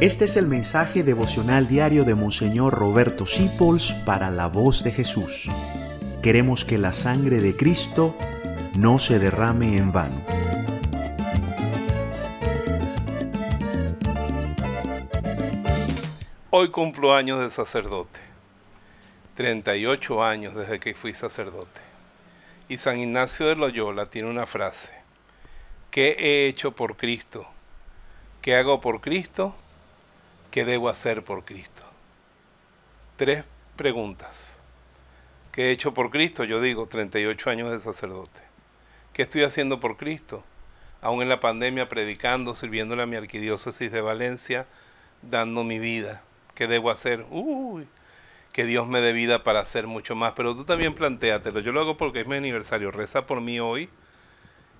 Este es el mensaje devocional diario de Monseñor Roberto Sipols para la voz de Jesús. Queremos que la sangre de Cristo no se derrame en vano. Hoy cumplo años de sacerdote. 38 años desde que fui sacerdote. Y San Ignacio de Loyola tiene una frase. ¿Qué he hecho por Cristo? ¿Qué hago por Cristo? ¿Qué debo hacer por Cristo? Tres preguntas. ¿Qué he hecho por Cristo? Yo digo, 38 años de sacerdote. ¿Qué estoy haciendo por Cristo? Aún en la pandemia, predicando, sirviéndole a mi arquidiócesis de Valencia, dando mi vida. ¿Qué debo hacer? Uy, que Dios me dé vida para hacer mucho más. Pero tú también plantéatelo. Yo lo hago porque es mi aniversario. Reza por mí hoy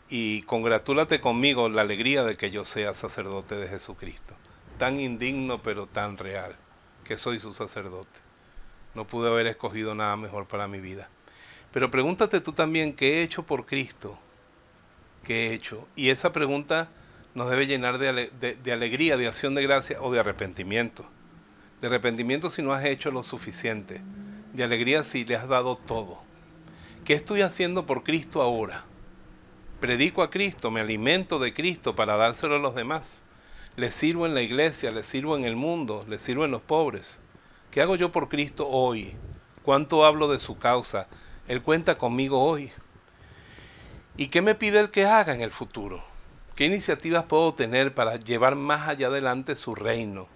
y congratúlate conmigo la alegría de que yo sea sacerdote de Jesucristo tan indigno pero tan real, que soy su sacerdote. No pude haber escogido nada mejor para mi vida. Pero pregúntate tú también, ¿qué he hecho por Cristo? ¿Qué he hecho? Y esa pregunta nos debe llenar de, de, alegría, de acción de gracia o de arrepentimiento. De arrepentimiento si no has hecho lo suficiente. De alegría si le has dado todo. ¿Qué estoy haciendo por Cristo ahora? Predico a Cristo, me alimento de Cristo para dárselo a los demás. Le sirvo en la iglesia, le sirvo en el mundo, le sirvo en los pobres. ¿Qué hago yo por Cristo hoy? ¿Cuánto hablo de su causa? Él cuenta conmigo hoy. ¿Y qué me pide el que haga en el futuro? ¿Qué iniciativas puedo tener para llevar más allá adelante su reino?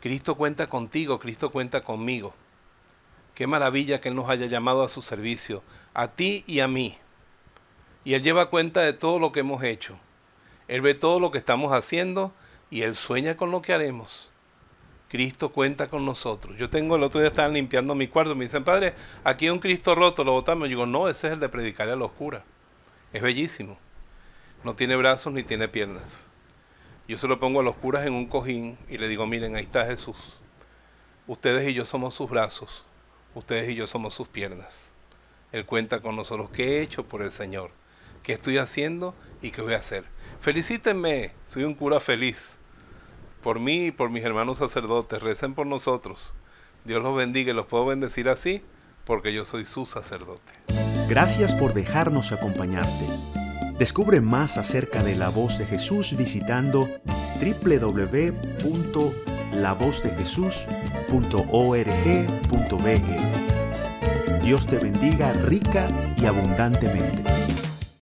Cristo cuenta contigo, Cristo cuenta conmigo. Qué maravilla que Él nos haya llamado a su servicio, a ti y a mí. Y Él lleva cuenta de todo lo que hemos hecho. Él ve todo lo que estamos haciendo y Él sueña con lo que haremos. Cristo cuenta con nosotros. Yo tengo el otro día estaban limpiando mi cuarto, me dicen, padre, aquí hay un Cristo roto, lo botamos. Yo digo, no, ese es el de predicarle a la oscura. Es bellísimo. No tiene brazos ni tiene piernas. Yo se lo pongo a los curas en un cojín y le digo, miren, ahí está Jesús. Ustedes y yo somos sus brazos. Ustedes y yo somos sus piernas. Él cuenta con nosotros. ¿Qué he hecho por el Señor? ¿Qué estoy haciendo y qué voy a hacer? Felicítenme, soy un cura feliz por mí y por mis hermanos sacerdotes, recen por nosotros. Dios los bendiga y los puedo bendecir así porque yo soy su sacerdote. Gracias por dejarnos acompañarte. Descubre más acerca de la voz de Jesús visitando www.lavozdejesús.org.be. Dios te bendiga rica y abundantemente.